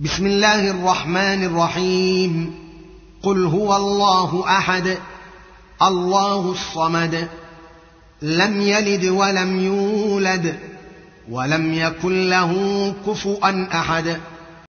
بسم الله الرحمن الرحيم. قل هو الله أحد الله الصمد لم يلد ولم يولد ولم يكن له كفؤا أحد.